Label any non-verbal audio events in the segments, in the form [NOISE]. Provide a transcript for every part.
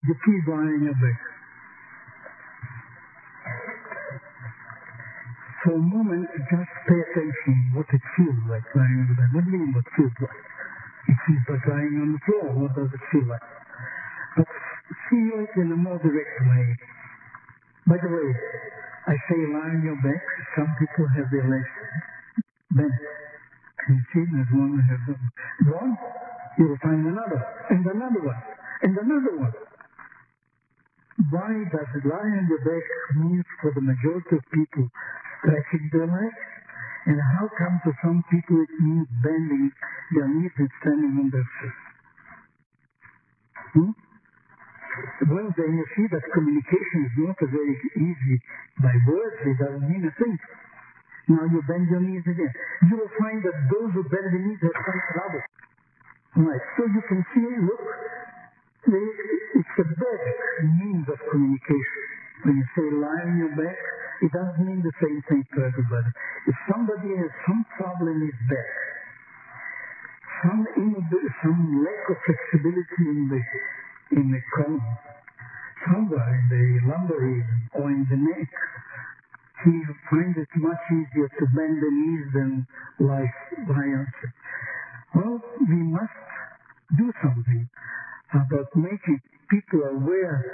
Please lie on your back. For a moment, just pay attention what it feels like lying on the bed. What do you mean feels like? It feels like lying on the floor. What does it feel like? But feel it in a more direct way. By the way, I say lie on your back. Some people have their legs bent. Can you see there's one who has them gone? You will find another, and another one, and another one. Why does lie on your back mean for the majority of people stretching their legs? And how come to some people it means bending their knees and standing on their feet? Hmm? Well, then you see that communication is not very easy by words. It doesn't mean a thing. Now you bend your knees again. You will find that those who bend the knees have some trouble. Right. So you can see, look, it's a bad means of communication. When you say lie on your back, it doesn't mean the same thing to everybody. If somebody has some problem in his back, some some lack of flexibility in the in the column, somewhere in the lumbar region or in the neck, he finds it much easier to bend the knees than lie buoyancy. Well, we must do something about making people aware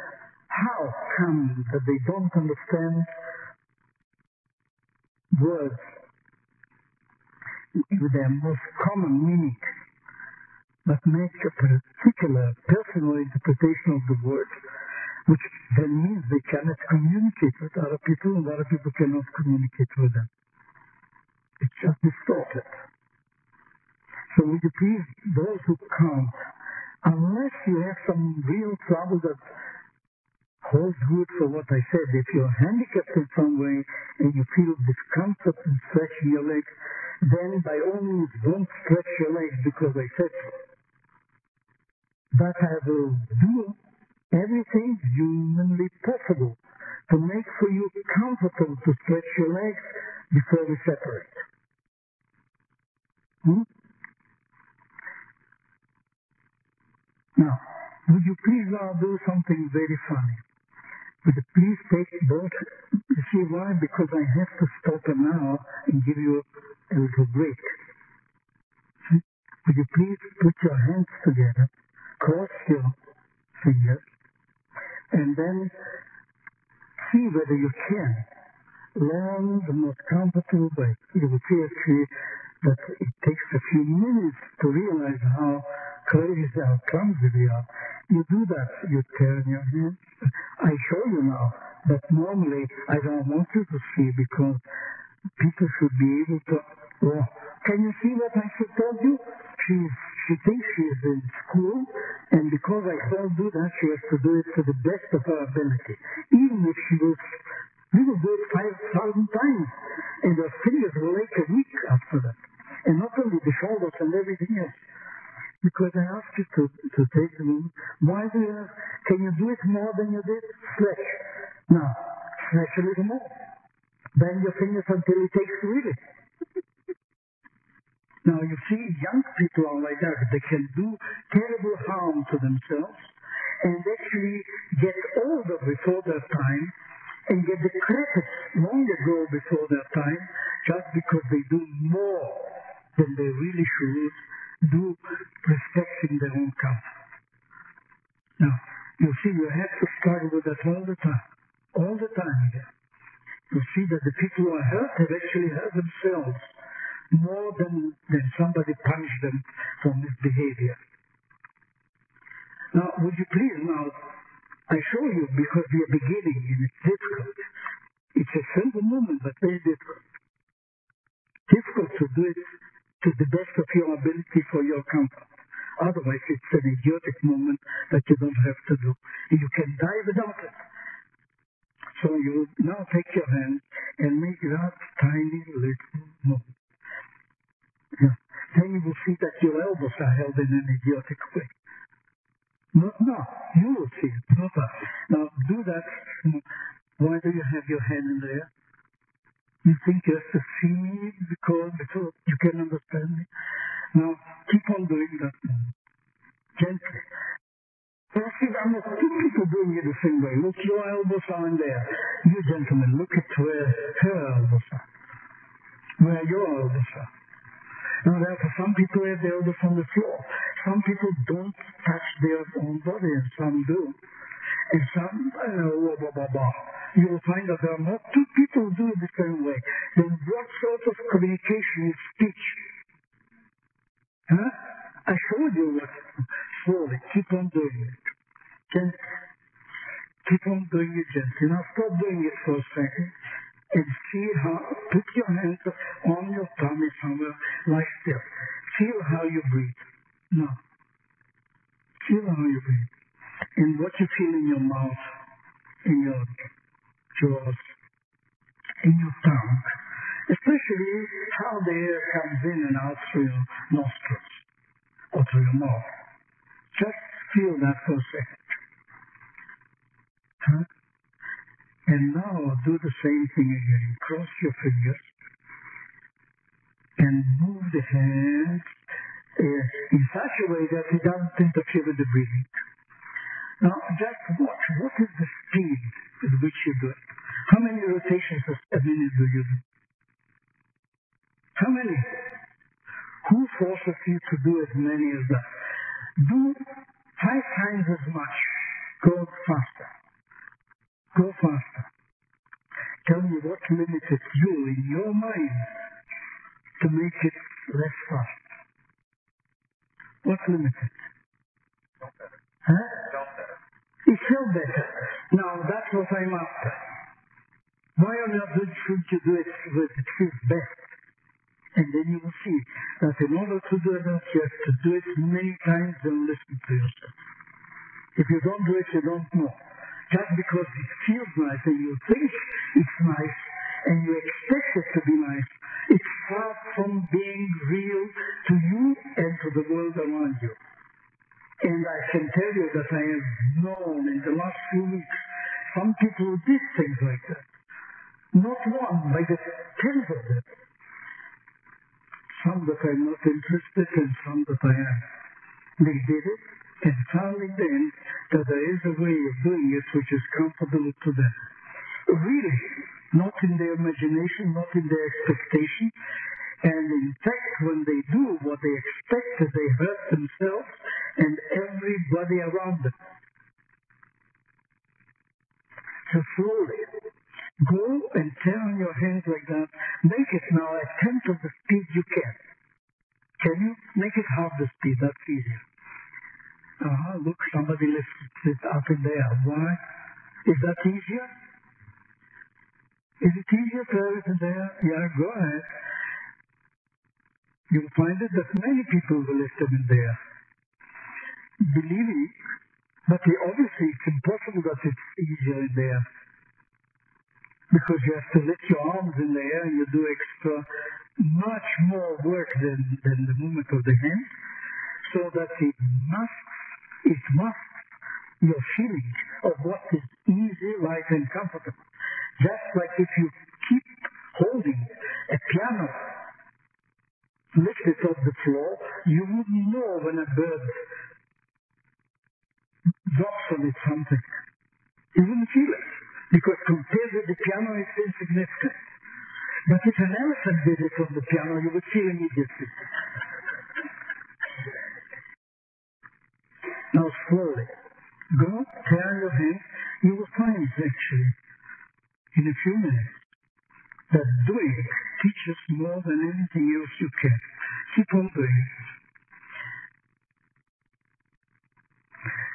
how come that they don't understand words with their most common meaning, but make a particular personal interpretation of the word, which then means they cannot communicate with other people and other people cannot communicate with them. It's just distorted. So would you please, those who come, unless you have some real trouble that holds good for what I said. If you're handicapped in some way and you feel discomfort in stretching your legs, then by all means don't stretch your legs because I said so. But I will do everything humanly possible to make for you comfortable to stretch your legs before we separate. Hmm? Now, would you please now do something very funny? Would you please take don't you see why? Because I have to stop now and give you a little break. Would you please put your hands together, cross your fingers, and then see whether you can learn the most comfortable way. You will see actually that it takes a few minutes to realize how crazy, how clumsy we are. You do that, you turn your hands. I show you now, but normally I don't want you to see because people should be able to. Oh, can you see what I should told you? She's, she thinks she's in school, and because I don't do that, she has to do it to the best of her ability. Even if she was, we will do it 5,000 times, and her fingers will ache a week after that. And not only the shoulders and everything else because I asked you to, to take the move. Why do you have, can you do it more than you did? Stretch. Now, stretch a little more. Bend your fingers until it takes really. [LAUGHS] now, you see, young people are like that. They can do terrible harm to themselves and actually get older before their time and get decrepit long ago before their time just because they do more than they really should do respecting their own comfort. Now, you see, you have to struggle with that all the time. All the time again. You see that the people who are hurt have actually hurt themselves more than, than somebody punished them for misbehavior. Now, would you please now, I show you because we are beginning and it's difficult. It's a simple movement, but very difficult. Difficult to do it to the best of your ability for your comfort. Otherwise, it's an idiotic movement that you don't have to do. You can die without it. So you now take your hand and make that tiny little move. Yeah. Then you will see that your elbows are held in an idiotic way. No, no, you will see it, not. Now do that. Why do you have your hand in there? You think you have to see me because you can understand me. Now keep on doing that. Gently. See, I'm not two people doing it the same way. Look, your elbows are in there. You gentlemen, look at where her elbows are. Where your elbows are. Now, therefore, some people have their elbows on the floor. Some people don't touch their own body, and some do. [LAUGHS] Some, uh, blah, blah, blah. You will find that there are not two people do it the same way. Then what sort of communication is speech? Huh? I showed you what. Slowly, keep on doing it. Then keep on doing it gently. Now stop doing it for a second and see how, put your hands on your tummy somewhere, like this. Feel how you breathe. Now, feel how you breathe. And what you feel in your mouth, in your jaws, in your tongue. Especially how the air comes in and out through your nostrils or through your mouth. Just feel that for a second. Huh? And now do the same thing again. Cross your fingers and move the hands in such a way that it doesn't interfere with the breathing. Now, just watch. What is the speed at which you do it? How many rotations a minute do you do? How many? Who forces you to do as many as that? Do five times as much. Go faster. Go faster. Tell me what limited you in your mind to make it less fast. What limited? Huh? It felt better. Now that's what I'm after. Why on earth should you do it it feels best? And then you will see that in order to do that, you have to do it many times and listen to yourself. If you don't do it, you don't know. Just because it feels nice and you think it's nice and you expect it to be nice, it's far from being real to you and to the world around you. And I can tell you that I have known in the last few weeks some people who did things like that. Not one, by the tens of them. Some that I'm not interested in, some that I am. They did it and found in that there is a way of doing it which is comfortable to them. Really, not in their imagination, not in their expectation. And in fact, when they do what they expect, they hurt themselves and everybody around them. So slowly, go and turn your hands like that. Make it now a tenth of the speed you can. Can you make it half the speed? That's easier. Uh-huh, look, somebody lifts it up in there. Why? Is that easier? Is it easier to have it in there? Yeah, go ahead. You'll find it that many people will lift them in there. Believe me, but obviously it's impossible that it's easier in there. Because you have to lift your arms in the air and you do extra, much more work than, than the movement of the hand, so that it must, it must, your feeling of what is easy, light, and comfortable. Just like if you keep holding a piano lifted off the floor, you wouldn't know when a bird drops on it something. You wouldn't feel it because compared with the piano, it's insignificant. But if an elephant did it on the piano, you would feel immediately. now slowly, go, turn your hand, you will find actually in a few minutes that doing teaches more than anything else you can. Keep on doing.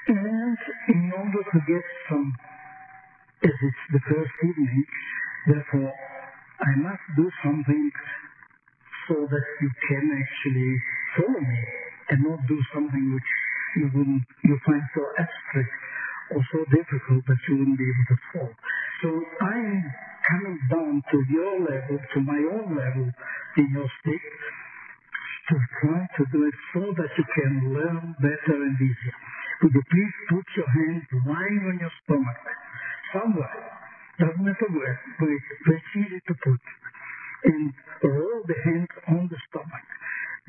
And in order to get some, as it's the first evening, therefore I must do something so that you can actually follow me and not do something which you wouldn't you find so abstract or so difficult that you wouldn't be able to follow. So I'm coming down to your level, to my own level in your stick, to try to do it so that you can learn better and easier. Would you please put your hands lying on your stomach, somewhere, doesn't matter where, but it's easy to put, and roll the hands on the stomach.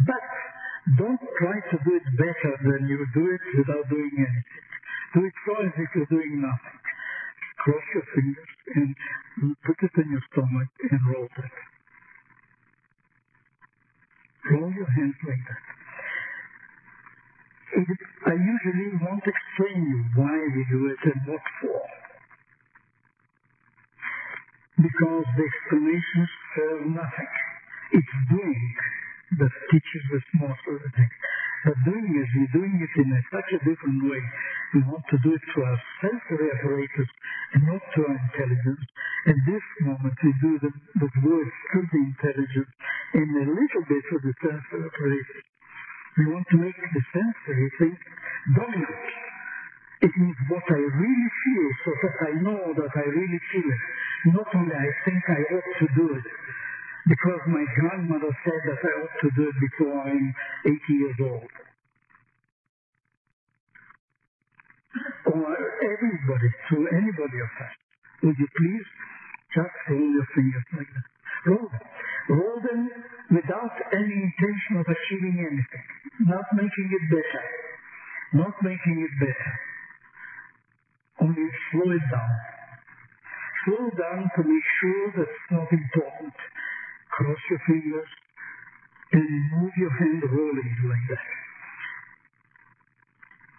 But don't try to do it better than you do it without doing anything. Do it so as if you're doing nothing. Cross your fingers and put it in your stomach and roll it. Roll your hands like that. It, I usually won't explain you why we do it and what for. Because the explanations serve nothing. It's doing that teaches us most of. But doing it, we're doing it in a, such a different way. We want to do it through our sensory apparatus and not through our intelligence. And this moment we do the, the words through the intelligence and a little bit through the sensory apparatus. We want to make the sensory thing dominant. It means what I really feel so that I know that I really feel it. Not only I think I ought to do it, because my grandmother said that I ought to do it before I'm 80 years old. Or everybody, to anybody of us. Would you please just roll your fingers like that? Roll them. Roll them without any intention of achieving anything. Not making it better. Not making it better. Only slow it down. Slow down to make sure that it's not important cross your fingers, and move your hand rolling like that.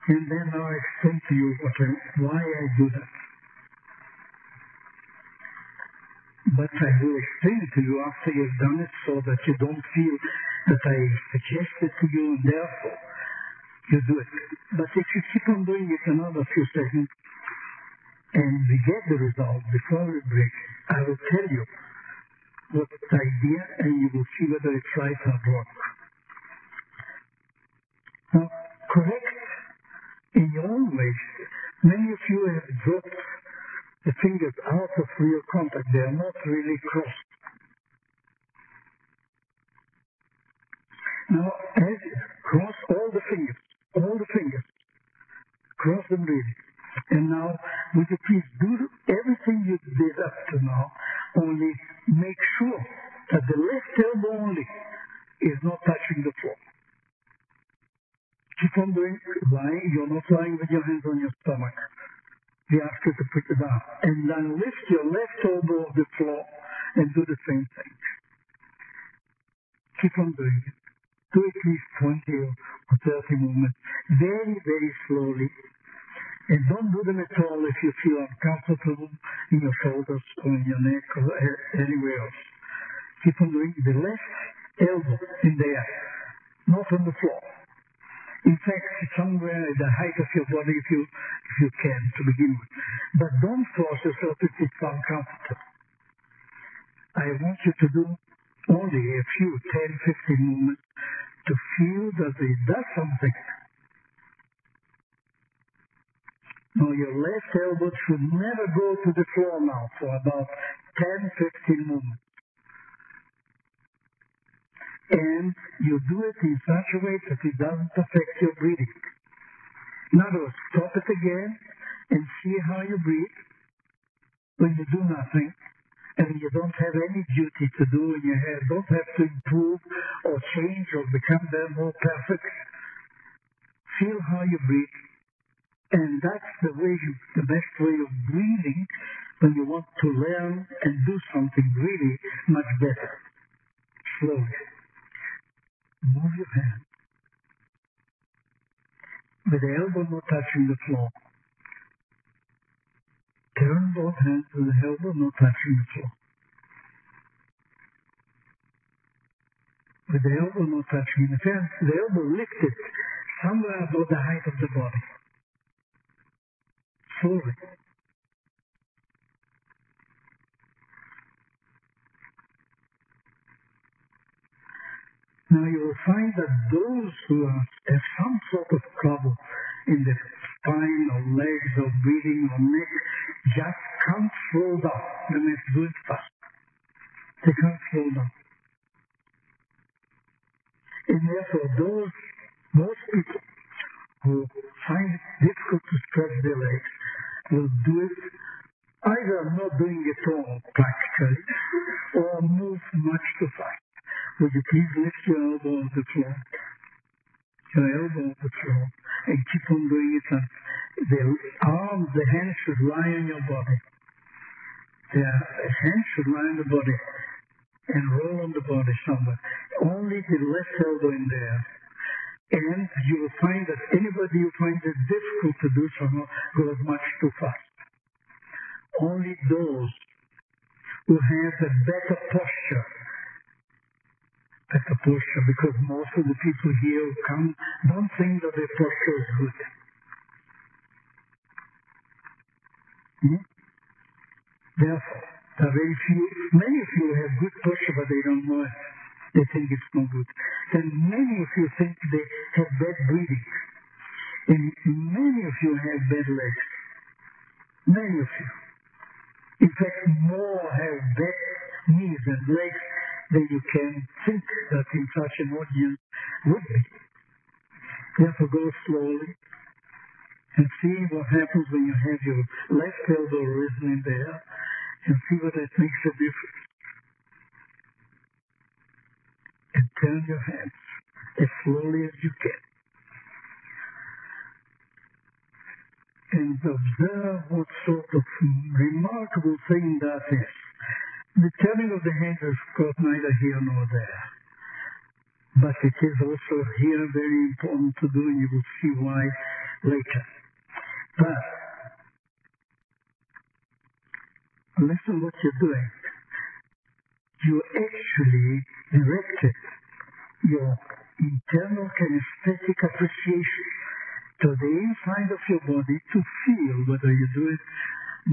And then I'll explain to you what I, why I do that. But I will explain to you after you've done it so that you don't feel that I suggest it to you and therefore you do it. But if you keep on doing it another few seconds and we get the result before we break, I will tell you what idea and you will see whether it's right or wrong. Now, correct in your own way. Many of you have dropped the fingers out of real contact. They are not really crossed. Now, as cross all the fingers, all the fingers, cross them really. And now, would you please do everything you did up to now, only make sure that the left elbow only is not touching the floor. Keep on doing lying. You're not lying with your hands on your stomach. We ask you to put it down. And then lift your left elbow off the floor and do the same thing. Keep on doing it. Do at least 20 or 30 movements. Very, very slowly. And don't do them at all if you feel uncomfortable in your shoulders or in your neck or anywhere else. Keep on doing the left elbow in the air, not on the floor. In fact, somewhere at the height of your body if you if you can to begin with. But don't force yourself if it's uncomfortable. I want you to do only a few 10, 15 movements to feel that it does something now your left elbow should never go to the floor now for about 10, 15 moments. And you do it in such a way that it doesn't affect your breathing. In other words, stop it again and see how you breathe when you do nothing and you don't have any duty to do in your head, don't have to improve or change or become more perfect. Feel how you breathe and that's the way, the best way of breathing when you want to learn and do something really much better. Slowly. Move your hand. With the elbow not touching the floor. Turn both hands with the elbow not touching the floor. With the elbow not touching the fence, the elbow lifted somewhere above the height of the body Now you will find that those who have some sort of trouble in the spine or legs or breathing or neck just can't slow down. They must do it fast. They can't slow down. And therefore those most people who find it difficult to stretch their legs will do it either not doing it all practically or move much too fast. Would you please lift your elbow off the floor? Your elbow off the floor and keep on doing it and the arms, the hands should lie on your body. The hands should lie on the body and roll on the body somewhere. Only the left elbow in there. And you will find that anybody who finds it difficult to do so goes much too fast. Only those who have a better posture, better posture, because most of the people here who come don't think that their posture is good. Hmm? Therefore, there are very few, many of you have good posture, but they don't know it. They think it's no good. Then many of you think they have bad breathing. And many of you have bad legs. Many of you. In fact, more have bad knees and legs than you can think that in such an audience would be. Therefore, go slowly and see what happens when you have your left elbow risen in there and see what that makes a difference. And turn your hands as slowly as you can. And observe what sort of remarkable thing that is. The turning of the hands is, of course, neither here nor there. But it is also here very important to do, and you will see why later. But listen what you're doing. You actually directed your internal kinesthetic appreciation to the inside of your body to feel whether you do it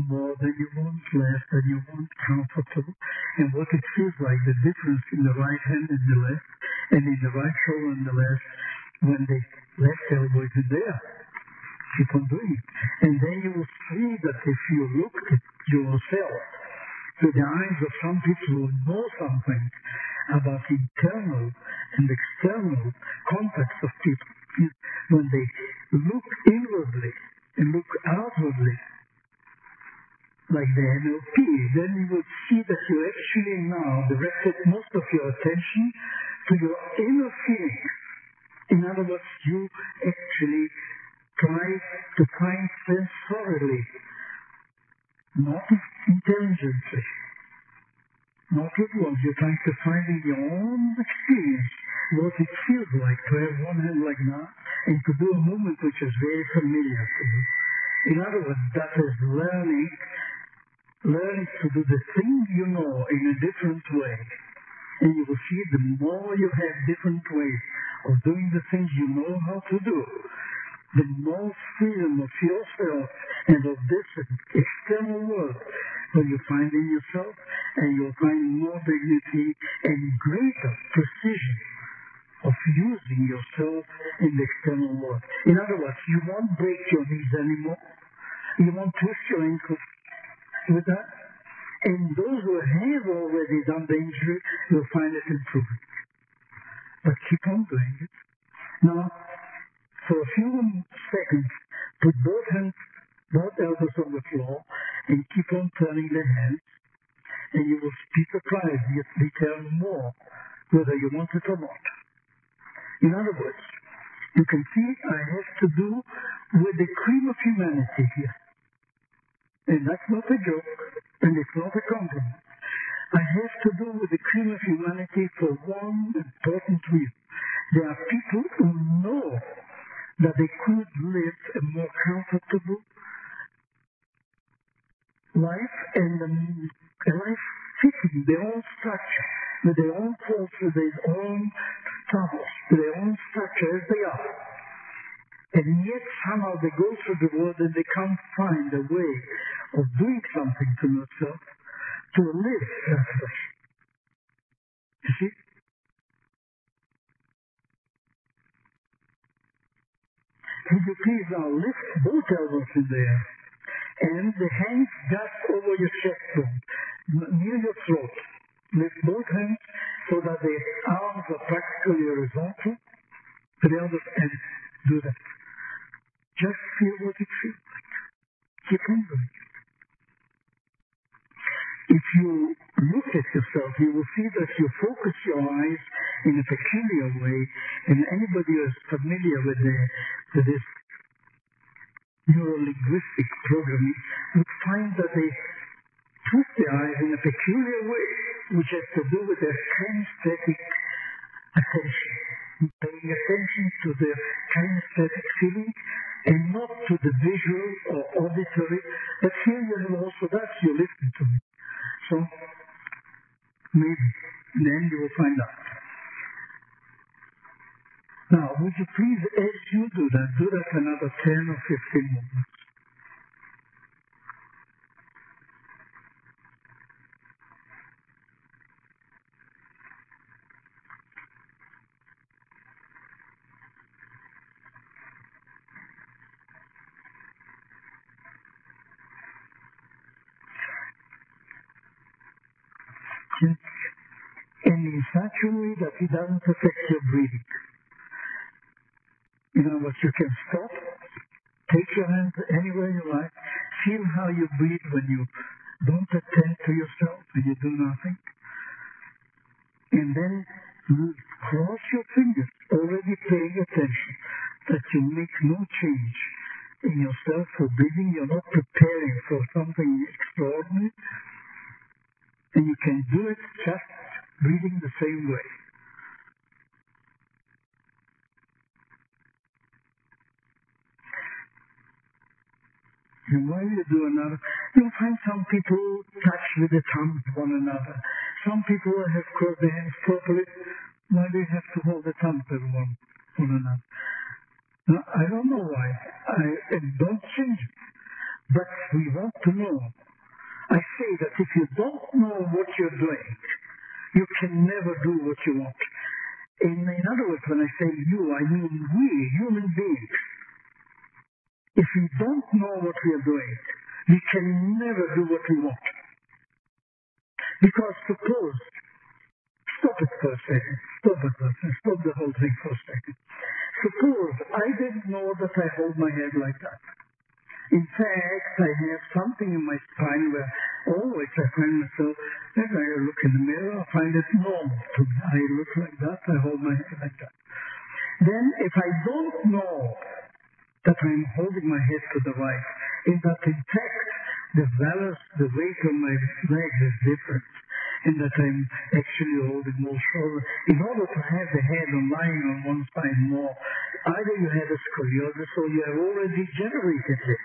more than you want, less than you want, comfortable, and what it feels like, the difference in the right hand and the left, and in the right shoulder and the left, when the left elbow is there. Keep on doing it. And then you will see that if you look at yourself through the eyes of some people who know something about the internal and external context of people, when they look inwardly and look outwardly, like the NLP, then you will see that you actually now directed most of your attention to your inner feelings. In other words, you actually try to find sensorially, not intelligently, not with words, you're trying to find in your own experience what it feels like to have one hand like that and to do a movement which is very familiar to you. In other words, that is learning, learning to do the thing you know in a different way. And you will see the more you have different ways of doing the things you know how to do, the more freedom of yourself and of this external world will you find in yourself, and you'll find more dignity and greater precision of using yourself in the external world. In other words, you won't break your knees anymore. You won't twist your ankles with that. And those who have already done the injury will find it improving. But keep on doing it. Now, for a few seconds, put both hands, both elbows on the floor, and keep on turning the hands, and you will be surprised. You tell more whether you want it or not. In other words, you can see I have to do with the cream of humanity here. And that's not a joke, and it's not a compliment. I have to do with the cream of humanity for one important reason. There are people who know that they could live a more comfortable life and a life fitting their own structure, with their own with their own troubles, their own structure as they are. And yet somehow they go through the world and they can't find a way of doing something to themselves to live that. You see? Would you please now lift both elbows in there and the hands just over your chest bone, near your throat. Lift both hands so that the arms are practically horizontal to the others and do that. Just feel what it feels like. Keep on doing it. If you look at yourself, you will see that you focus your eyes in a peculiar way, and anybody who is familiar with, the, with this neurolinguistic programming would find that they twist their eyes in a peculiar way, which has to do with their kinesthetic attention, paying attention to their kinesthetic feeling and not to the visual or auditory. But here you have also that, you listen to me. So maybe then you will find out. Now, would you please, as you do that, do that another 10 or 15 moments. And in such a way that it doesn't affect your breathing. In other words, you can stop, take your hands anywhere you like, feel how you breathe when you don't attend to yourself, when you do nothing. And then cross your fingers, already paying attention that you make no change in yourself for breathing. You're not preparing for something extraordinary. And you can do it just breathing the same way. And while you do another, you'll find some people touch with the thumbs one another. Some people have crossed their hands properly. Why do you have to hold the thumbs with one, one another? Now, I don't know why. I don't change it. But we want to know. I say that if you don't know what you're doing, you can never do what you want. In, in other words, when I say you, I mean we, human beings. If we don't know what we are doing, we can never do what we want. Because suppose, stop it for a second, stop it for a second, stop the whole thing for a second. Suppose I didn't know that I hold my head like that. In fact, I have something in my spine where always I find myself, as I look in the mirror, I find it normal to me. I look like that, I hold my head like that. Then if I don't know that I'm holding my head to the right, in that in fact the balance, the weight of my legs is different, and that I'm actually holding more shoulder. In order to have the head lying on one side more, either you have a scoliosis or you have already generated it,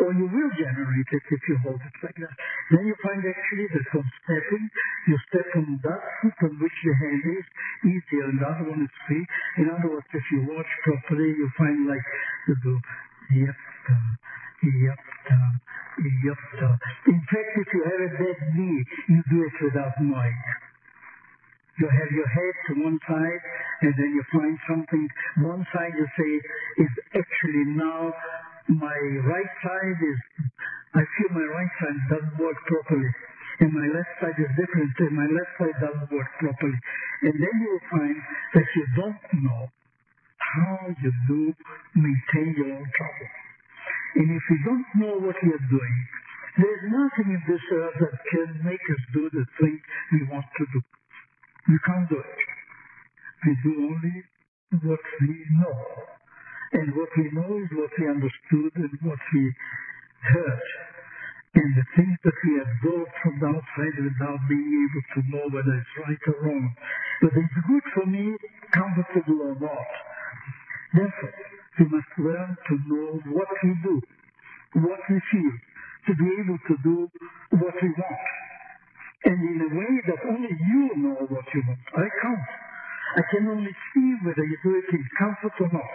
or you will generate it if you hold it like that. Then you find actually that from stepping, you step on that foot on which the hand is easier, and the other one is free. In other words, if you watch properly, you find like the, do, yep, yep, uh, yep. Uh. In fact, if you have a bad knee, you do it without knowing. You have your head to one side, and then you find something. One side you say is actually now my right side is, I feel my right side doesn't work properly. And my left side is different, and my left side doesn't work properly. And then you'll find that you don't know how you do maintain your own trouble. And if you don't know what you're doing, there's nothing in this earth that can make us do the thing we want to do. We can't do it. We do only what we know. And what we know is what we understood and what we heard. And the things that we absorb from the outside without being able to know whether it's right or wrong. Whether it's good for me, comfortable or not. Therefore, we must learn to know what we do, what we feel, to be able to do what we want. And in a way that only you know what you want. I can't. I can only see whether you do it in comfort or not.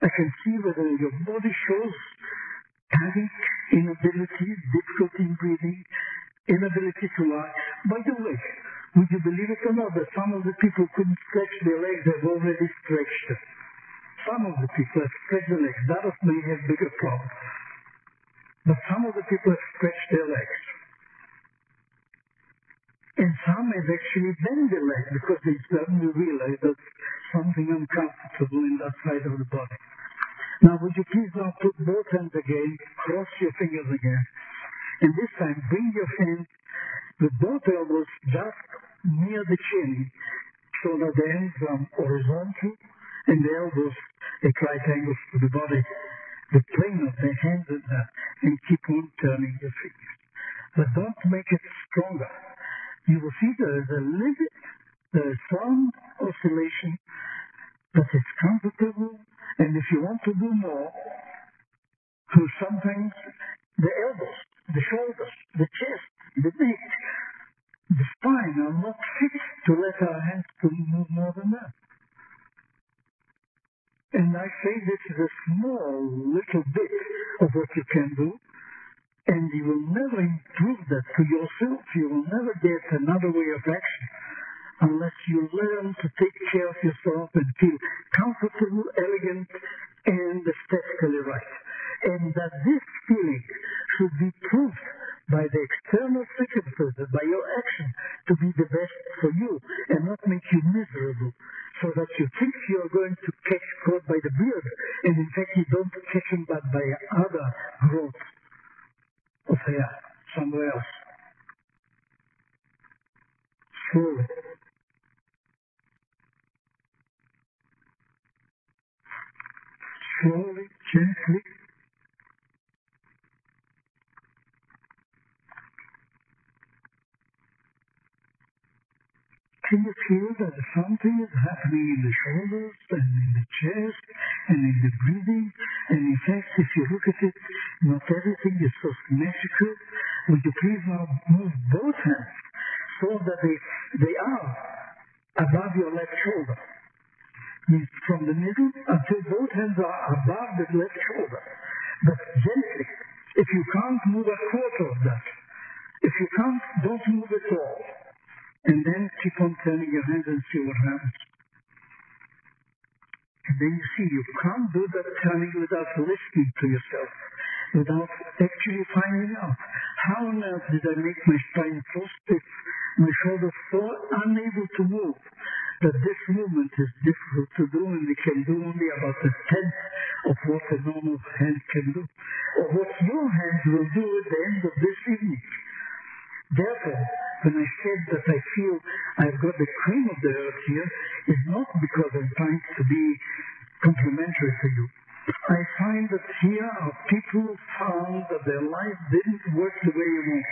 I can see whether your body shows panic, inability, difficulty in breathing, inability to lie. By the way, would you believe it or not that some of the people couldn't stretch their legs have already stretched them? Some of the people have stretched their legs. That may have bigger problems. But some of the people have stretched their legs. And some have actually bent their legs because they suddenly realize that something uncomfortable in that side of the body. Now, would you please now put both hands again, cross your fingers again, and this time bring your hands with both elbows just near the chin so that the hands are horizontal and the elbows at right angles to the body. the plane of the hands and, the, and keep on turning your fingers. But don't make it stronger. You will see there is a little, there is some oscillation, but it's comfortable. And if you want to do more, to sometimes the elbows, the shoulders, the chest, the neck, the spine are not fit to let our hands to move more than that. And I say this is a small little bit of what you can do, and you will never improve that to yourself. You will never get another way of action unless you learn to take care of yourself and feel comfortable, elegant, and aesthetically right. And that this feeling should be proved by the external circumstances, by your action, to be the best for you and not make you miserable. So that you think you're going to catch God by the beard, and in fact you don't catch him but by other growth of hair somewhere else. Slowly. Slowly, gently, Can you feel that something is happening in the shoulders and in the chest and in the breathing? And in fact, if you look at it, not everything is so symmetrical. Would you please now move both hands so that they, they are above your left shoulder? Means from the middle until both hands are above the left shoulder. But gently. If you can't move a quarter of that, if you can't, don't move at all. And then keep on turning your hands and see what happens. And then you see you can't do that turning without listening to yourself, without actually finding out how on earth did I make my spine so stiff, my shoulders so unable to move, that this movement is difficult to do and we can do only about a tenth of what a normal hand can do, or what your hands will do at the end of this evening. Therefore, when I said that I feel I've got the cream of the earth here, is not because I'm trying to be complimentary to you. I find that here are people found that their life didn't work the way you want.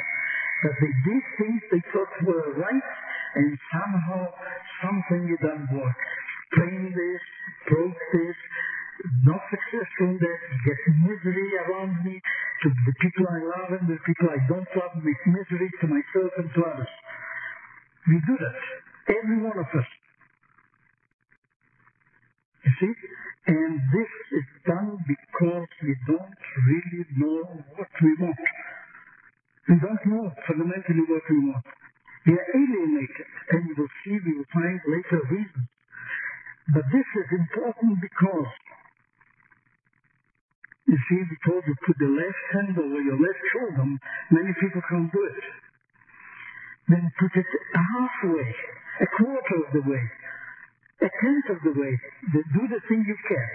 That they did things they thought were right, and somehow something didn't work. Sprained this, broke this, not successful that, get misery around me, to the people I love and the people I don't love, make misery to myself and to others. We do that. Every one of us. You see? And this is done because we don't really know what we want. We don't know fundamentally what we want. We are alienated, and you will see, we will find later reasons. But this is important because you see, we told you put the left hand over your left shoulder. Many people can't do it. Then put it halfway, a quarter of the way, a tenth of the way. Do the thing you can,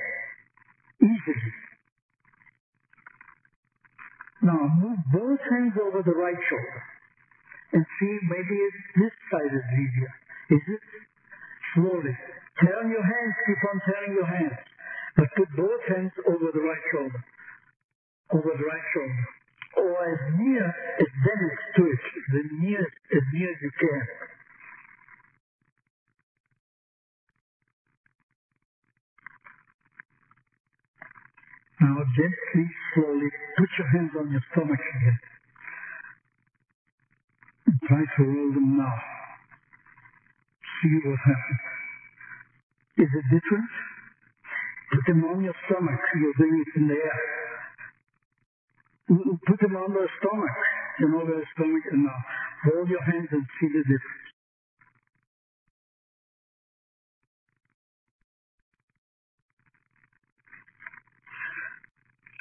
easily. Now move both hands over the right shoulder and see maybe this side is easier. Is it? Slowly. Turn your hands, keep on turning your hands. But put both hands over the right shoulder. Over the right shoulder. Or as near as Dennis to it. The nearest, as near as you can. Now gently, slowly, put your hands on your stomach again. And try to roll them now. See what happens. Is it different? Them on your stomach. You're doing it in the air. Put them on the stomach. You know the stomach. And now hold your hands and see the difference.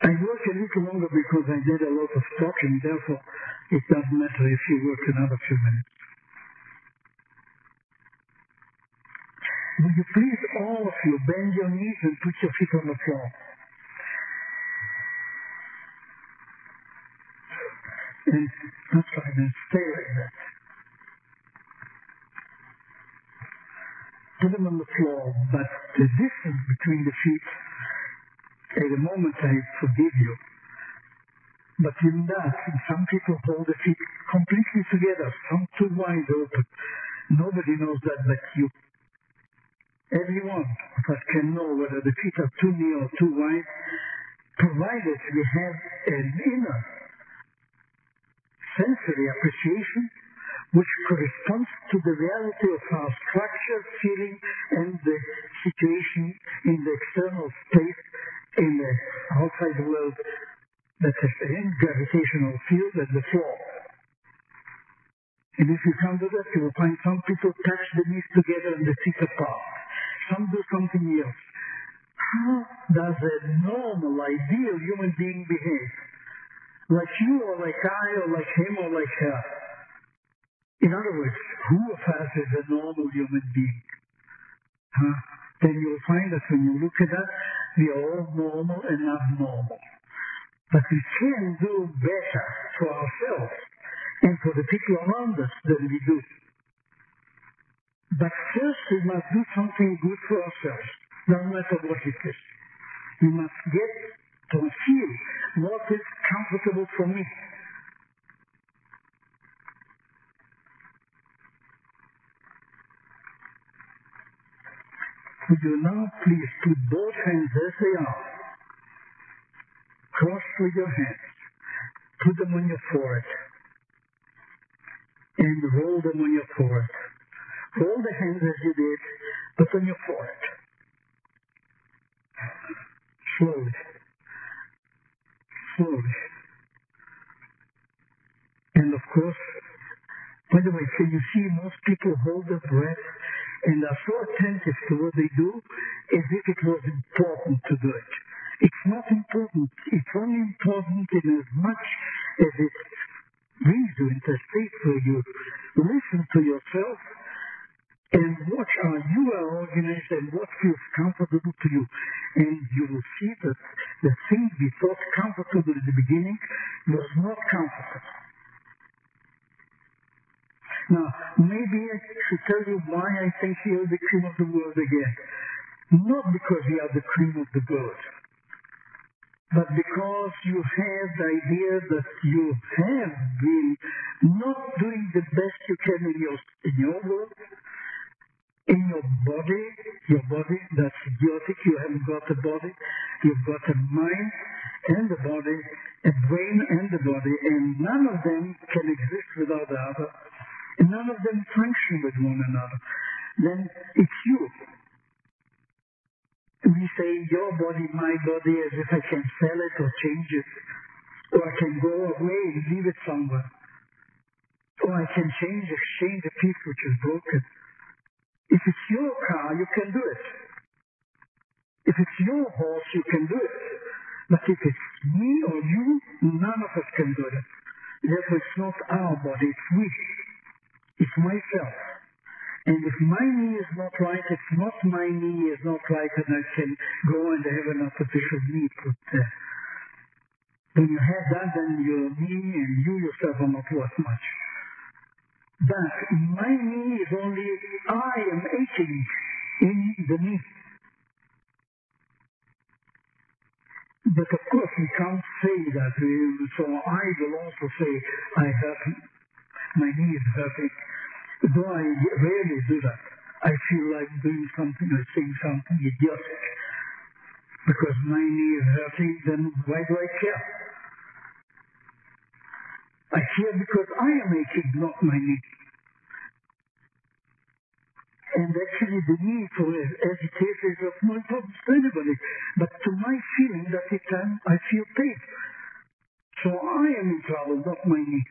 I work a little longer because I did a lot of talking, therefore it doesn't matter if you work another few minutes. Will you please, all of you, bend your knees and put your feet on the floor? And that's right, and stay like that. Put them on the floor, but the distance between the feet at the moment I forgive you. But in that, some people hold the feet completely together, some too wide open. Nobody knows that but you. Everyone of us can know whether the feet are too near or too wide, provided we have an inner sensory appreciation which corresponds to the reality of our structure, feeling, and the situation in the external space in the outside world that has a gravitational field at the floor. And if you come to that, you will find some people touch the knees together and the feet apart. Some do something else. How does a normal, ideal human being behave? Like you or like I or like him or like her? In other words, who of us is a normal human being? Huh? Then you'll find that when you look at that, we are all normal and abnormal. But we can do better for ourselves and for the people around us than we do. But first we must do something good for ourselves, no matter what it is. We must get to feel what is comfortable for me. Would you now please put both hands as they are cross with your hands, put them on your forehead, and roll them on your forehead. Hold the hands as you did, but on your forehead. Slowly. Slowly. And of course, by the way, so you see most people hold their breath and are so attentive to what they do as if it was important to do it. It's not important. It's only important in as much as it brings you into a state where you listen to yourself and you are organized and what feels comfortable to you. And you will see that the thing we thought comfortable at the beginning was not comfortable. Now, maybe I should tell you why I think we are the cream of the world again. Not because we are the cream of the world, but because you have the idea that you have been not doing the best you can in your, in your world, in your body, your body, that's idiotic, you haven't got a body, you've got a mind and a body, a brain and a body, and none of them can exist without the other, and none of them function with one another. Then it's you. We say your body, my body, as if I can sell it or change it, or I can go away and leave it somewhere, or I can change, exchange a piece which is broken. If it's your car, you can do it. If it's your horse, you can do it. But if it's me or you, none of us can do it. Therefore, it's not our body, it's we. It's myself. And if my knee is not right, it's not my knee is not right, and I can go and have an artificial knee put there. When you have that, then your knee and you yourself are not worth much. But my knee is only, I am aching in the knee. But of course we can't say that. So I will also say, I hurt, my knee is hurting though I rarely do that, I feel like doing something or saying something idiotic. Because my knee is hurting, then why do I care? I care because I am aching, not my knee. And actually the knee for agitation is of no importance to anybody. But to my feeling that it time I feel pain. So I am in trouble, not my knee.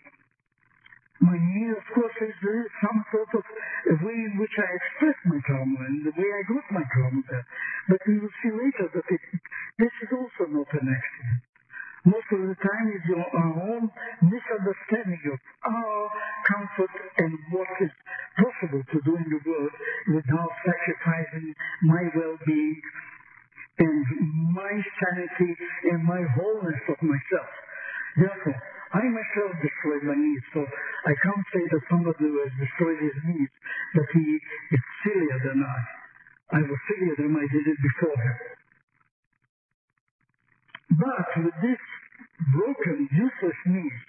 My knee, of course, is uh, some sort of a way in which I express my trauma and the way I got my trauma there. But we will see later that it, this is also not an accident. Most of the time is your own misunderstanding of our comfort and what is possible to do in the world without sacrificing my well-being and my sanity and my wholeness of myself. Therefore, I myself destroyed my knees, so I can't say that somebody who has destroyed his knees, that he is sillier than I. I was sillier than I did it before him. But with this broken, useless knees,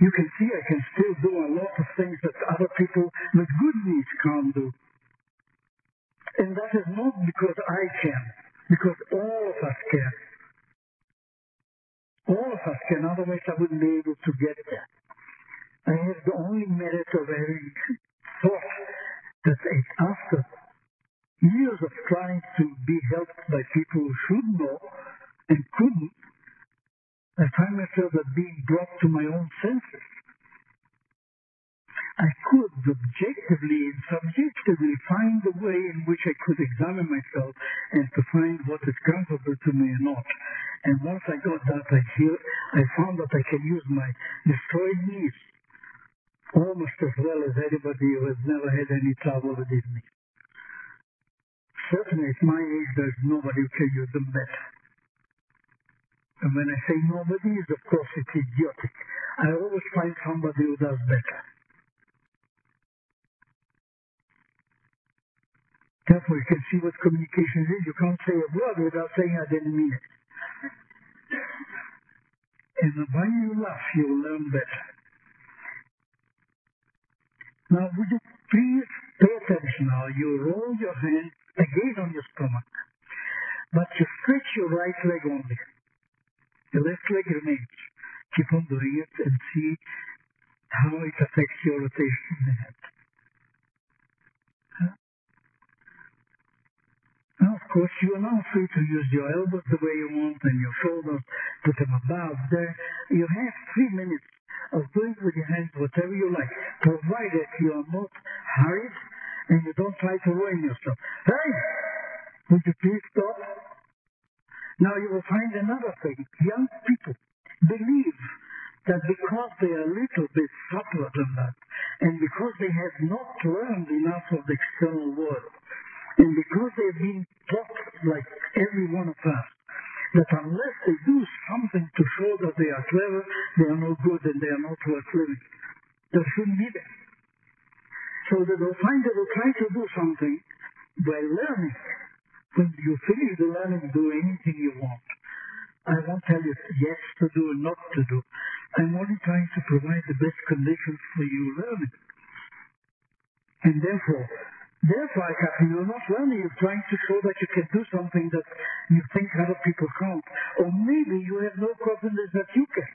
you can see I can still do a lot of things that other people with good knees can't do. And that is not because I can, because all of us can. All of us can, otherwise I wouldn't be able to get there. I have the only merit of having thought that after years of trying to be helped by people who should know and couldn't, I find myself as being brought to my own senses. I could objectively and subjectively find the way in which I could examine myself and to find what is comfortable to me or not. And once I got that, I, hear, I found that I can use my destroyed knees almost as well as anybody who has never had any trouble with his knees. Certainly at my age, there's nobody who can use them better. And when I say nobody, is of course it's idiotic. I always find somebody who does better. Therefore, you can see what communication is. You can't say a word without saying I didn't mean it. And when you laugh, you will learn better. Now, would you please pay attention now? You roll your hand again on your stomach, but you stretch your right leg only. The left leg remains. Keep on doing it and see how it affects your rotation in the head. Now, of course, you are now free to use your elbows the way you want and your shoulders, put them above there. You have three minutes of doing with your hands whatever you like, provided you are not hurried and you don't try to ruin yourself. Hey! Would you please stop? Now you will find another thing. Young people believe that because they are a little bit subtler than that, and because they have not learned enough of the external world, and because they've been taught, like every one of us, that unless they do something to show that they are clever, they are no good and they are not worth living. They shouldn't be there. So they'll find that they'll try to do something by learning. When you finish the learning, do anything you want. I won't tell you yes to do and not to do. I'm only trying to provide the best conditions for you learning. And therefore, Therefore, I happen you're not learning, you're trying to show that you can do something that you think other people can't. Or maybe you have no confidence that you can.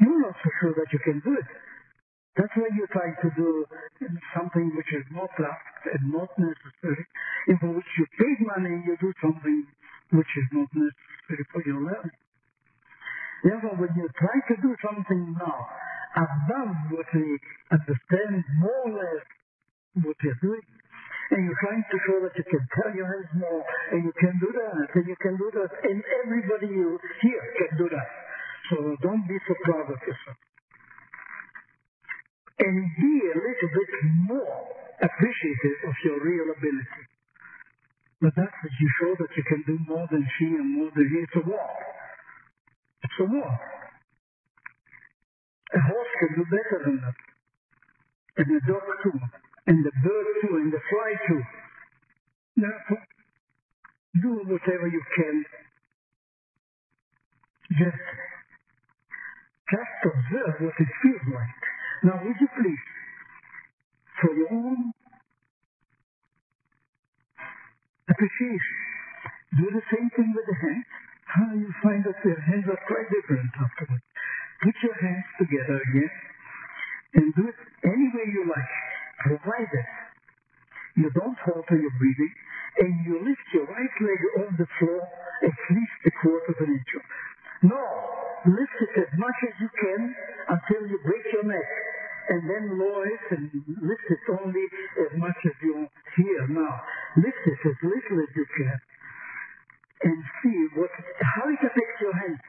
You're not so sure that you can do it. That's why you try to do something which is not asked and not necessary, for which you paid money, you do something which is not necessary for your learning. Therefore, when you try to do something now above what we understand more or less what you're doing. And you're trying to show that you can tell your hands more, and you can do that, and you can do that, and everybody here can do that. So don't be so proud of yourself. And be a little bit more appreciative of your real ability. But that's that you show that you can do more than she and more than he. It's a war. It's a war. A horse can do better than that. And a dog too and a bird too, and a fly too. Therefore, do whatever you can. Just, just observe what it feels like. Now, would you please, for your own appreciation, do the same thing with the hands. How you find that your hands are quite different afterwards. Put your hands together again and do it any way you like provided you don't alter your breathing and you lift your right leg on the floor at least a quarter of an inch. No, lift it as much as you can until you break your neck and then lower it and lift it only as much as you here now. Lift it as little as you can and see what how it affects your hands.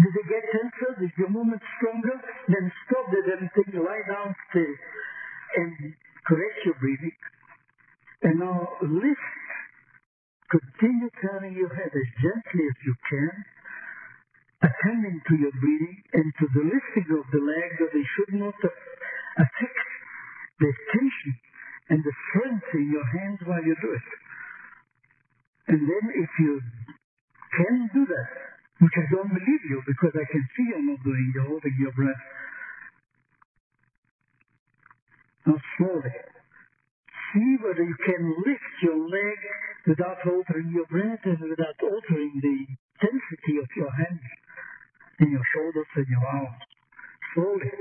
Did it get tenser? Is your movement stronger? Then stop the damn thing, lie down still and correct your breathing. And now lift. Continue turning your head as gently as you can, attending to your breathing and to the lifting of the leg that they should not affect the tension and the strength in your hands while you do it. And then if you can do that, which I don't believe you because I can see you're not doing, you're holding your breath. Now slowly. See whether you can lift your leg without altering your breath and without altering the intensity of your hands in your shoulders and your arms. Slowly.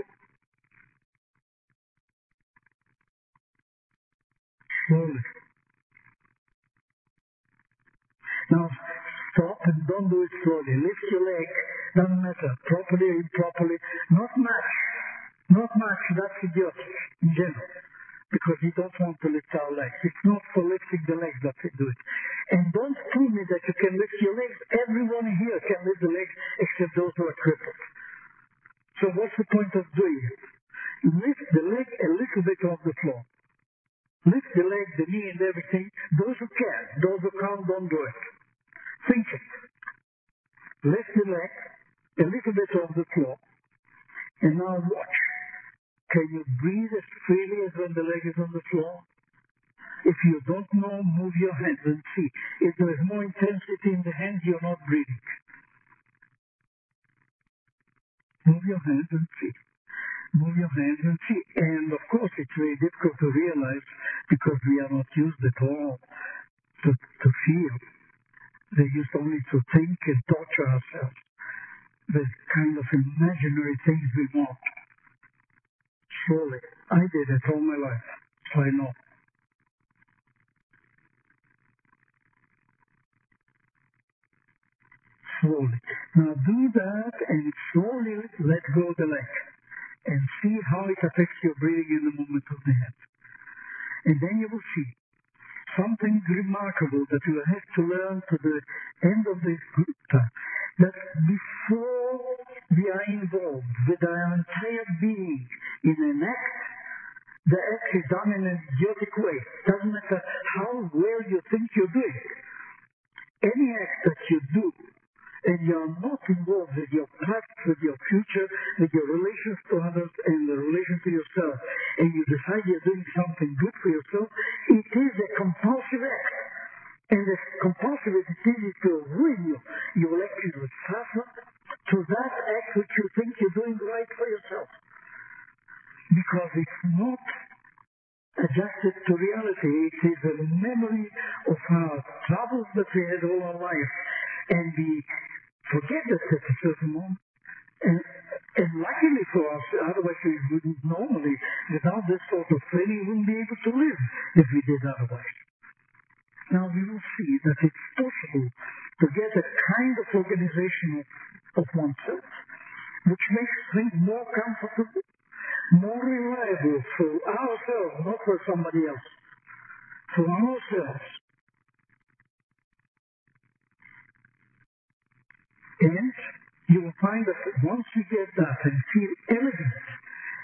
Slowly. Now, stop and don't do it slowly. Lift your leg. Doesn't matter. Properly improperly. Not much. Not much. That's idiotic in general. Because we don't want to lift our legs. It's not for lifting the legs that we do it. And don't tell me that you can lift your legs. Everyone here can lift the legs except those who are crippled. So what's the point of doing it? Lift the leg a little bit off the floor. Lift the leg, the knee, and everything. Those who can, those who can't, don't do it. Think it. Lift the leg a little bit off the floor. And now watch. Can you breathe as freely as when the leg is on the floor? If you don't know, move your hands and see. If there is more intensity in the hands, you're not breathing. Move your hands and see. Move your hands and see. And of course, it's very difficult to realize because we are not used at all to, to feel. They're used only to think and torture ourselves with kind of imaginary things we want. Surely, I did it all my life, so I know. Slowly. Now do that and slowly let go the leg and see how it affects your breathing in the movement of the head. And then you will see something remarkable that you have to learn to the end of this group that before we are involved with our entire being in an act, the act is done in an idiotic way. Doesn't matter how well you think you're doing. Any act that you do and you're not involved with your past, with your future, with your relations to others and the relation to yourself, and you decide you're doing something good for yourself, it is a compulsive act. And as compulsive as it is, it ruin you. You will actually suffer to that act which you think you're doing right for yourself. Because it's not adjusted to reality. It is a memory of our troubles that we had all our life. And we forget that at a certain moment. And, and luckily for us, otherwise we wouldn't normally, without this sort of training, we wouldn't be able to live if we did otherwise. Now we will see that it's possible to get a kind of organization of, oneself which makes things more comfortable, more reliable for ourselves, not for somebody else. For ourselves. And you will find that once you get that and feel elegant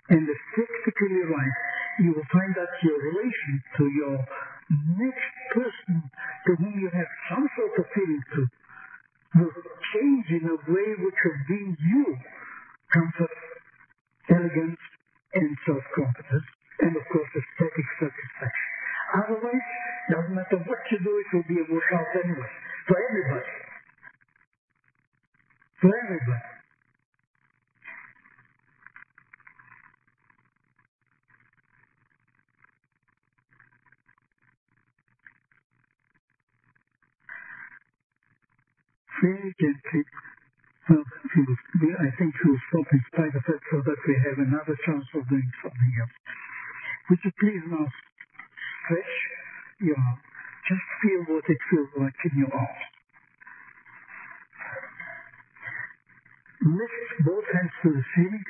and aesthetically right, you will find that your relation to your next person to whom you have some sort of feeling to will change in a way which will bring you comfort, elegance, and self-confidence, and of course aesthetic satisfaction. Otherwise, doesn't matter what you do, it will be a washout anyway, for everybody. For everybody. Very gently. Well, she will, I think she will stop in spite of it so that we have another chance of doing something else. Would you please now stretch your arm? Just feel what it feels like in your arms. Lift both hands to the ceiling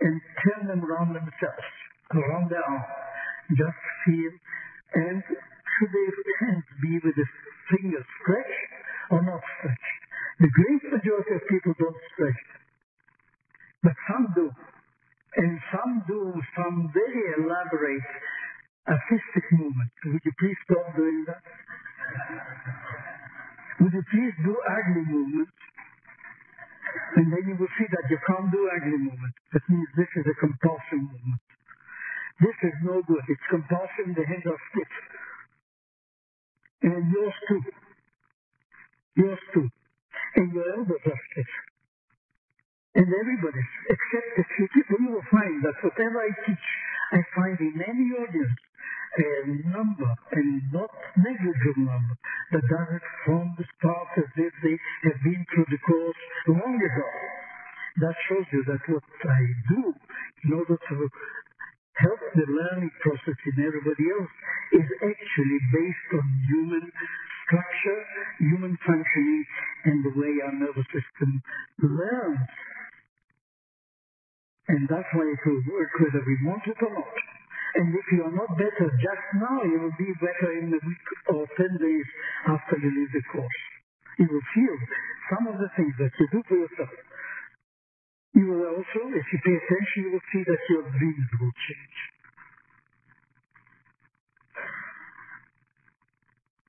and turn them around themselves, around their arm. Just feel, and should their hands be with the fingers stretched or not stretched? The great majority of people don't stretch. But some do. And some do some very elaborate artistic movements. Would you please stop doing that? Would you please do ugly movements? And then you will see that you can't do ugly movements. That means this is a compulsive movement. This is no good. It's compulsive. The hands are stiff. And yours too. Yours too, and your. And everybody's, except the few people, you will find that whatever I teach, I find in any audience a number, and not negligible number, that does it from the start as if they have been through the course long ago. That shows you that what I do in order to help the learning process in everybody else is actually based on human structure, human functioning, and the way our nervous system learns. And that's why it will work whether we want it or not. And if you are not better just now, you will be better in a week or 10 days after you leave the course. You will feel some of the things that you do for yourself. You will also, if you pay attention, you will see that your dreams will change.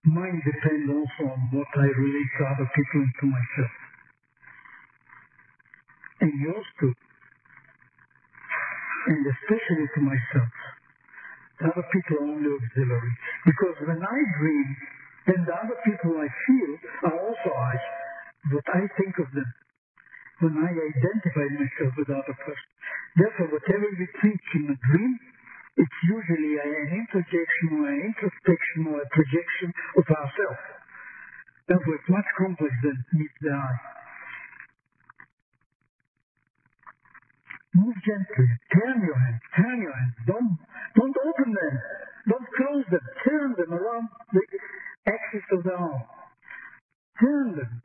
Mine depends also on what I relate to other people and to myself. And yours too. And especially to myself. Other people are only auxiliary. Because when I dream, then the other people I feel are also I, what I think of them. When I identify myself with other person. Therefore, whatever we think in a dream, it's usually an introjection or an introspection or a projection of ourselves. Therefore, it's much complex than meets the eye. Move gently. Turn your hands. Turn your hands. Don't, don't open them. Don't close them. Turn them around the axis of the arm. Turn them.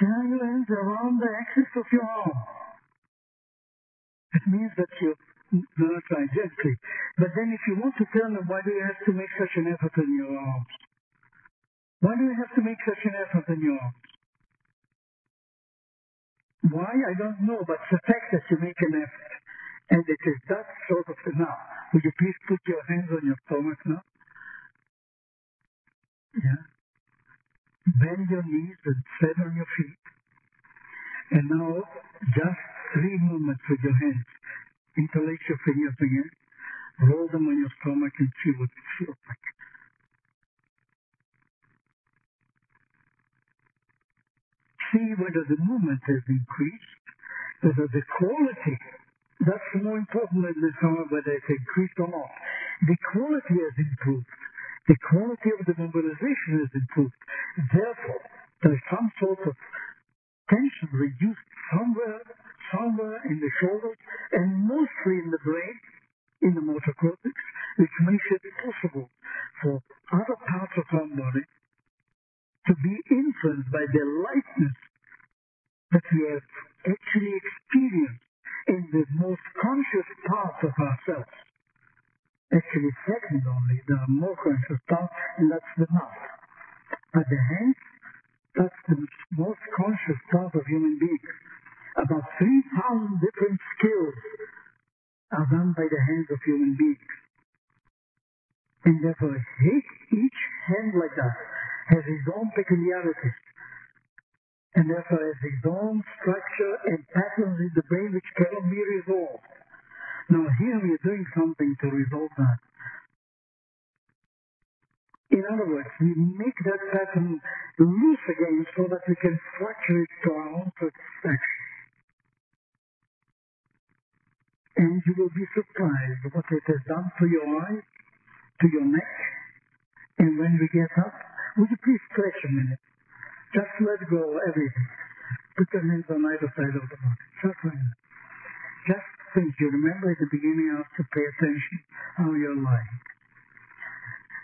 Turn your hands around the axis of your arm. It means that you do not try gently. But then if you want to turn them, why do you have to make such an effort in your arms? Why do you have to make such an effort in your arms? Why? I don't know, but the fact that you make an effort, and it is that sort of now. Would you please put your hands on your stomach now? Yeah. Bend your knees and sit on your feet. And now, just three movements with your hands. Interlace your fingers again. Roll them on your stomach and see what it feels like. See whether the movement has increased, whether the quality, that's more important than the summer, whether it's increased or not. The quality has improved. The quality of the mobilization has improved. Therefore, there's some sort of tension reduced somewhere, somewhere in the shoulders, and mostly in the brain, in the motor cortex, which makes it possible for other parts of our body to be influenced by the lightness that we have actually experienced in the most conscious parts of ourselves. Actually, second only, the more conscious part, and that's the mouth. But the hands, that's the most conscious part of human beings. About 3,000 different skills are done by the hands of human beings. And therefore, each hand like that has its own peculiarities. And therefore has its own structure and patterns in the brain which cannot be resolved. Now here we are doing something to resolve that. In other words, we make that pattern loose again so that we can structure it to our own satisfaction. And you will be surprised what it has done to your eyes, to your neck. And when we get up, would you please stretch a minute? Just let go everything. Put your hands on either side of the body. Just a minute. Just think. You remember at the beginning I have to pay attention how you're lying.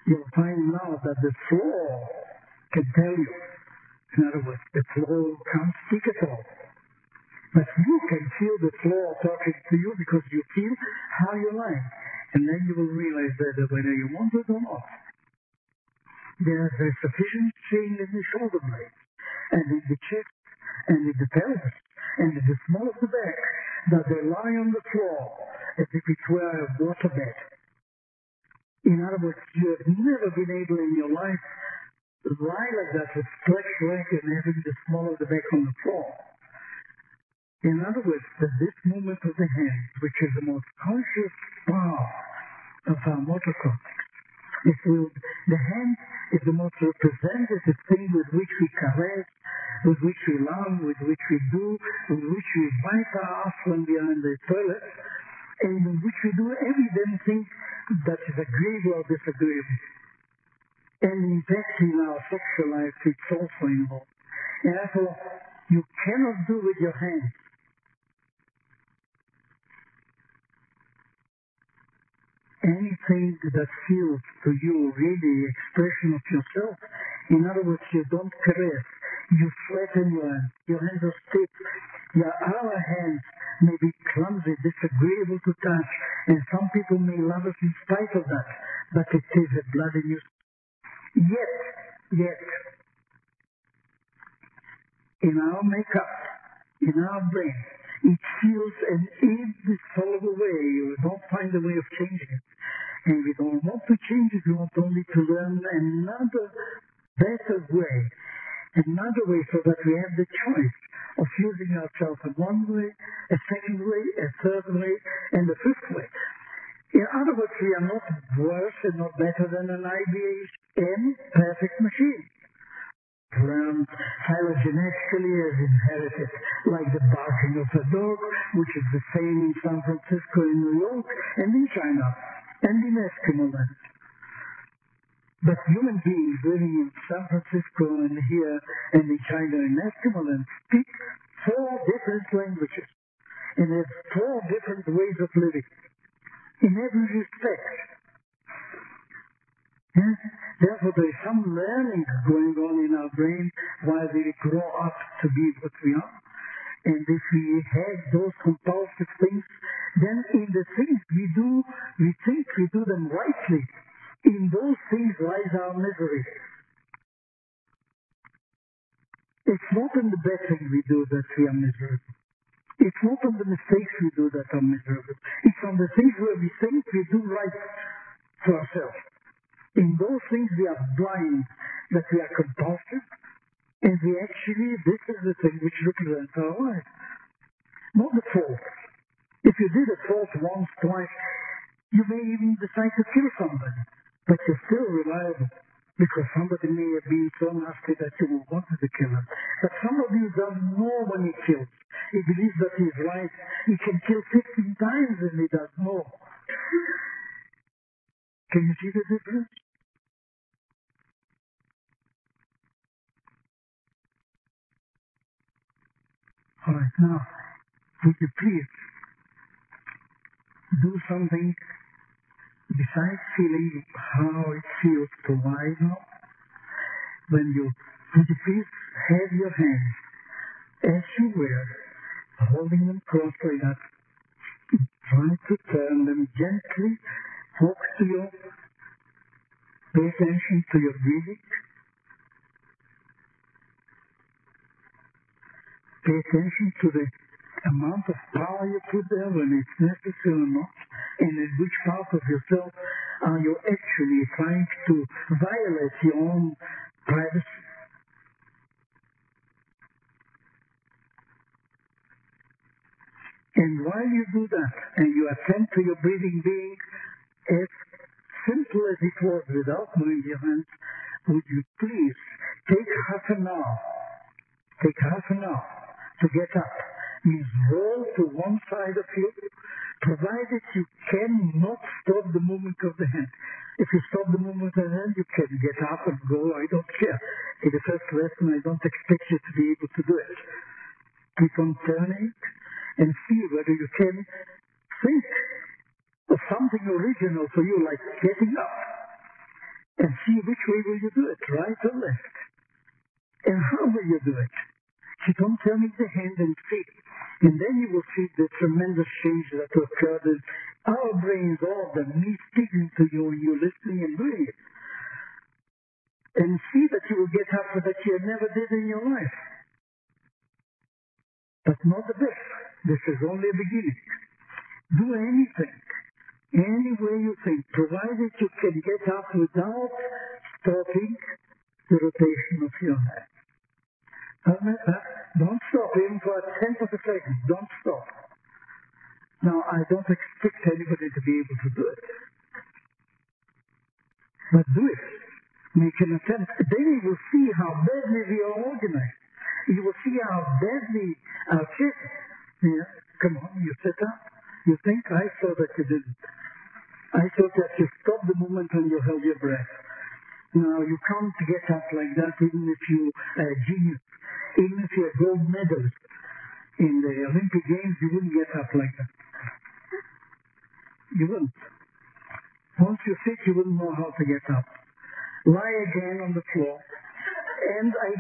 You'll find now that the floor can tell you. In other words, the floor can't speak at all. But you can feel the floor talking to you because you feel how you're lying. And then you will realize that whether you want it or not, there's a sufficient strain in the shoulder blades, and in the chest, and in the pelvis, and in the small of the back, that they lie on the floor as if it were a waterbed. In other words, you have never been able in your life to lie like that with stretched leg and having the small of the back on the floor. In other words, this movement of the hands, which is the most conscious part of our motor cortex, If we, the hand is the most representative thing with which we caress, with which we love, with which we do, with which we wipe our ass when we are in the toilet, and in which we do every damn thing that is agreeable or disagreeable. And in fact, in our sexual life, it's also involved. And therefore, you cannot do with your hands anything that feels to you really expression of yourself. In other words, you don't caress, you flatten your hands, your hands are stiff. Your our hands may be clumsy, disagreeable to touch, and some people may love us in spite of that, but it is a bloody news. Yet, yet, in our makeup, in our brain, it feels an indissoluble way. You don't find a way of changing it. And we don't want to change it. We want only to learn another better way, another way so that we have the choice of using ourselves in one way, a second way, a third way, and a fifth way. In other words, we are not worse and not better than an IBM perfect machine learned phylogenetically as inherited, like the barking of a dog, which is the same in San Francisco, in New York, and in China, and in Eskimo land. But human beings living in San Francisco and here and in China and Eskimo land speak four different languages and have four different ways of living in every respect. Yes? Therefore, there is some learning going on in our brain while we grow up to be what we are. And if we have those compulsive things, then in the things we do, we think we do them rightly. In those things lies our misery. It's not in the bad things we do that we are miserable. It's not on the mistakes we do that are miserable. It's on the things where we think we do right for ourselves. In those things we are blind, that we are compulsive, and we actually, this is the thing which represents our life. Not the fault. If you did a fault once, twice, you may even decide to kill somebody, but you're still reliable because somebody may have been so nasty that you wanted to kill him. But somebody who does more when he kills, he believes that he's right. He can kill 15 times and he does more. [LAUGHS] Can you see the difference? All right, now, would you please do something besides feeling how it feels to lie now? When you, would you please have your hands as you were, holding them crossed like that, try to turn them gently, focus to your, pay attention to your breathing, Pay attention to the amount of power you put there when it's necessary or not, and in which part of yourself are you actually trying to violate your own privacy. And while you do that, and you attend to your breathing being as simple as it was without moving your hands, would you please take half an hour, take half an hour to get up means roll to one side of you, provided you cannot stop the movement of the hand. If you stop the movement of the hand, you can get up and go. I don't care. In the first lesson, I don't expect you to be able to do it. Keep on turning and see whether you can think of something original for you, like getting up. And see which way will you do it, right or left. And how will you do it? On turning the hand and feet. And then you will see the tremendous change that occurred in our brains, all of them, me speaking to you and you listening and doing it. And see that you will get up that you never did in your life. But not the best. This is only a beginning. Do anything, any way you think, provided you can get up without stopping the rotation of your hand. Don't stop even for a tenth of a second. Don't stop. Now, I don't expect anybody to be able to do it. But do it. Make an attempt. Then you will see how badly we are organized. You will see how badly our kids. Yeah, come on, you sit up. You think I saw that you didn't. I thought that you stopped the moment when you held your breath. Now you can't get up like that even if you a genius, even if you're a gold medalist in the Olympic Games, you wouldn't get up like that. You wouldn't. Once you sit, you wouldn't know how to get up. Lie again on the floor. And I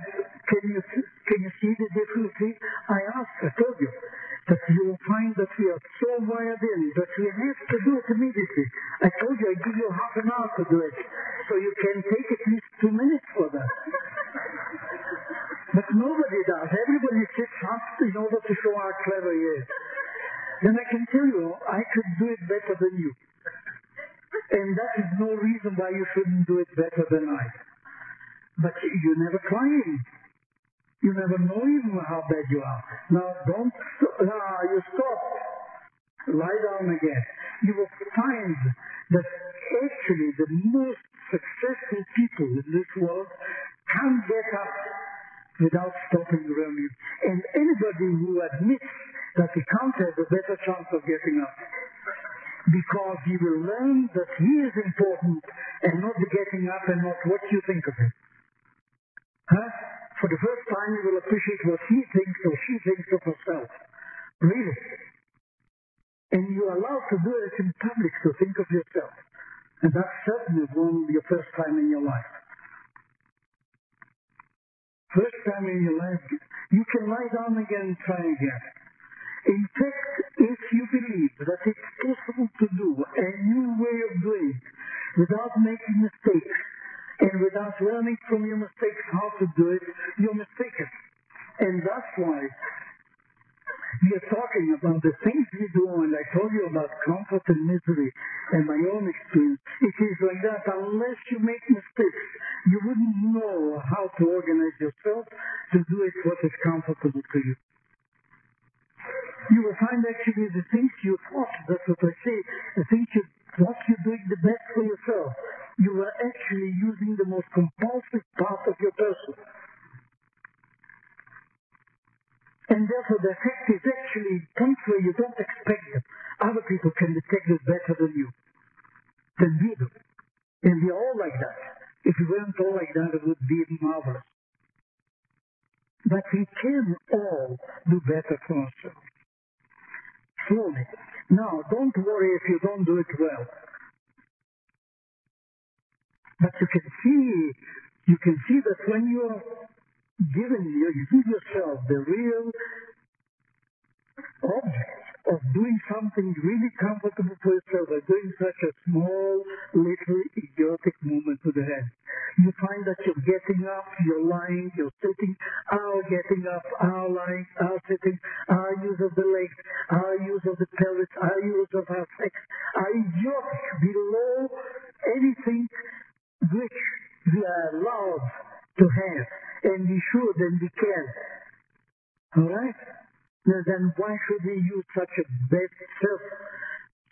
can you can you see the difference? I asked, I told you that you will find that we are so wired in that we have to do it immediately. I told you I give you half an hour to do it, so you can take at least two minutes for that. But nobody does. Everybody sits up in order to show how clever he is. Then I can tell you, I could do it better than you. And that is no reason why you shouldn't do it better than I. But you never try it. You never know even how bad you are. Now don't, ah, you stop. Lie down again. You will find that actually the most successful people in this world can't get up without stopping running. And anybody who admits that he can't have a better chance of getting up because he will learn that he is important and not the getting up and not what you think of him. Huh? For the first time, you will appreciate what he thinks or she thinks of herself. Really. And you are allowed to do it in public to think of yourself. And that certainly won't be your first time in your life. First time in your life, you can lie down again and try again. In fact, if you believe that it's possible to do a new way of doing it without making mistakes and without learning from your mistakes how to do it, you're mistaken. And that's why we are talking about the things we do, and I told you about comfort and misery and my own experience. It is like that. Unless you make mistakes, you wouldn't know how to organize yourself to do it what is comfortable to you you will find actually the things you thought, that's what I say, the things you thought you're doing the best for yourself, you were actually using the most compulsive part of your person. And therefore the effect is actually comes where you don't expect it. Other people can detect it better than you, than we do. And we're all like that. If we weren't all like that, it would be marvelous. But we can all do better for ourselves slowly. Now, don't worry if you don't do it well. But you can see, you can see that when you are given, you give yourself the real object of doing something really comfortable for yourself by doing such a small, little, idiotic movement to the head. You find that you're getting up, you're lying, you're sitting, our getting up, our lying, our sitting, our use of the legs, our use of the pelvis, our use of our sex, are idiotic below anything which we are allowed to have, and we should and we can. All right? then why should we use such a bad self?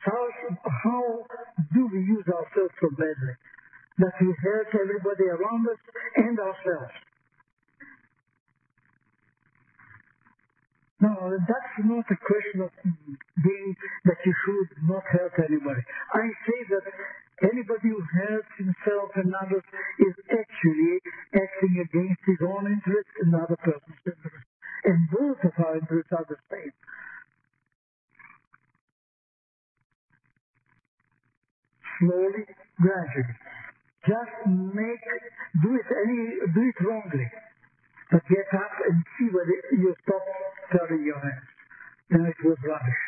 How, how do we use ourselves so badly? That we hurt everybody around us and ourselves. No, that's not a question of being that you should not hurt anybody. I say that anybody who hurts himself and others is actually acting against his own interest and other person's interest and both of our interests are the same. Slowly, gradually. Just make, do it any, do it wrongly. But get up and see whether you stop turning your hands. Then it was rubbish.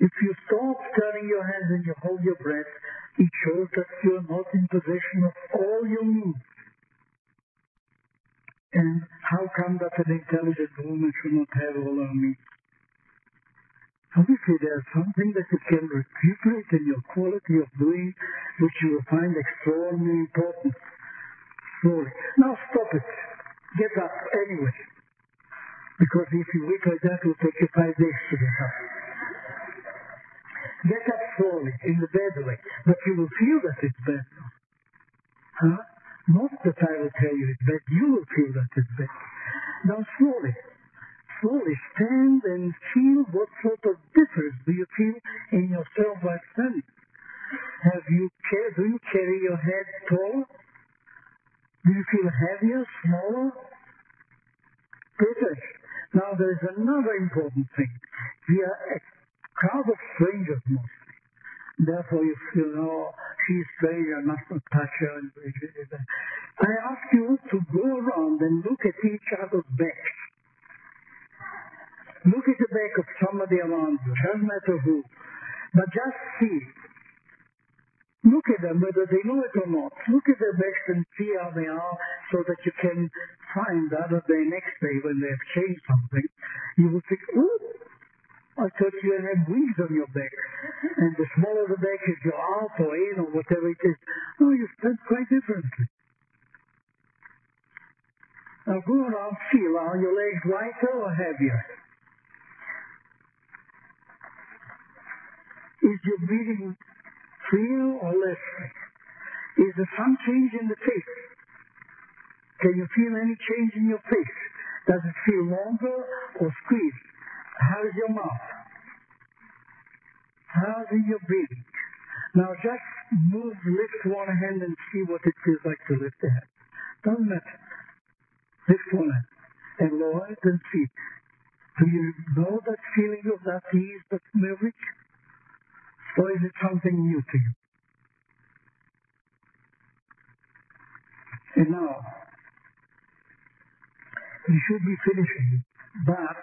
If you stop turning your hands and you hold your breath, it shows that you're not in possession of all your needs. And how come that an intelligent woman should not have all her needs? Obviously, there's something that you can recuperate in your quality of doing, which you will find extraordinarily important. Slowly. Now stop it. Get up anyway. Because if you wait like that, it will take you five days to get up. Get up slowly in the bed way, but you will feel that it's bad. Huh? Not that I will tell you it's bad, you will feel that it's bad. Now slowly, slowly stand and feel what sort of difference do you feel in yourself by standing. Have you do you carry your head tall? Do you feel heavier, smaller? Good. Now there is another important thing. We are crowd of strangers mostly. Therefore if you know she's strange, I must not touch her. I ask you to go around and look at each other's backs. Look at the back of somebody around you, doesn't matter who. But just see Look at them, whether they know it or not. Look at their backs and see how they are so that you can find the other day, next day, when they've changed something, you will think, oh, I thought you had wings on your back. And the smaller the back is your arm or in or whatever it is, oh, you stand quite differently. Now go around, feel, are your legs lighter or heavier? Is your breathing freer or less? Is there some change in the face? Can you feel any change in your face? Does it feel longer or squeezed? How is your mouth? How's your breathing? Now just move, lift one hand and see what it feels like to lift the hand. Doesn't matter. Lift one hand and lower it and see. Do you know that feeling of that ease that may? Or is it something new to you? And now, we should be finishing, but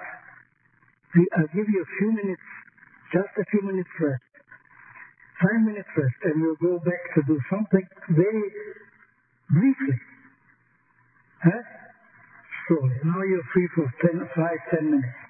I'll give you a few minutes, just a few minutes rest. Five minutes rest, and we'll go back to do something very briefly. Huh? So now you're free for ten, five, ten minutes.